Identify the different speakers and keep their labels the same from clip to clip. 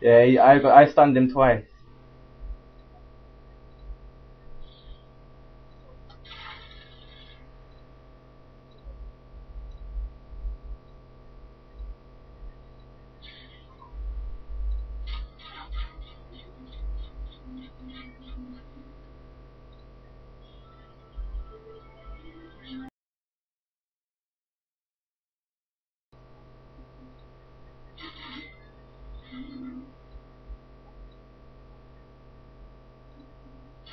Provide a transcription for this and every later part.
Speaker 1: Yeah, I I stunned him twice.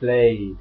Speaker 1: Play.